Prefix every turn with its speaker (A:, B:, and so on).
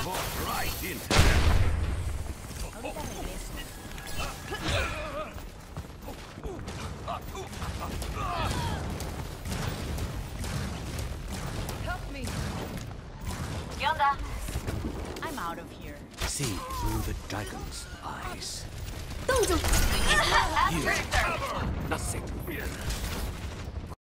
A: Help me.
B: Yonda.
A: I'm out of here.
C: See through the dragon's eyes.
B: That's